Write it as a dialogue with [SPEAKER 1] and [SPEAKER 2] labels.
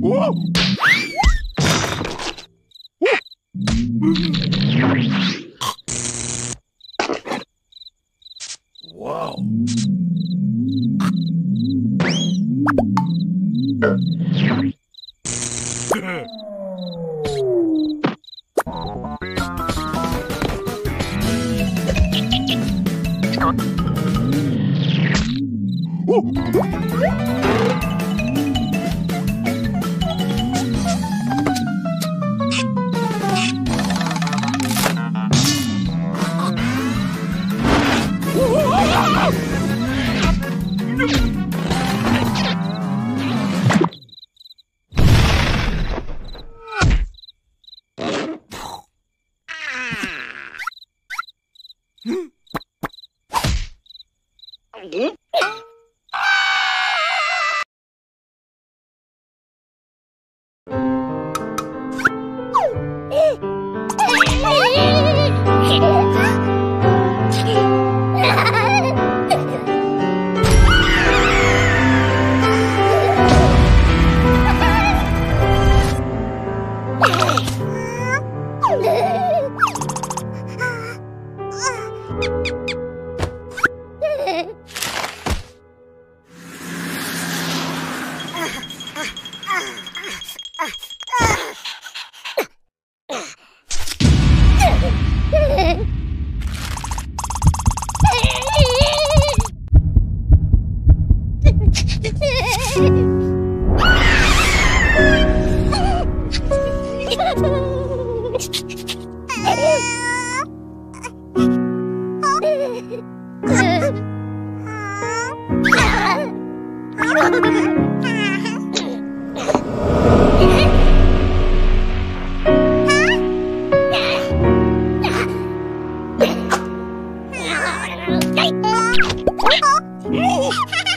[SPEAKER 1] Wow. Hmm? あう Ha ha ha!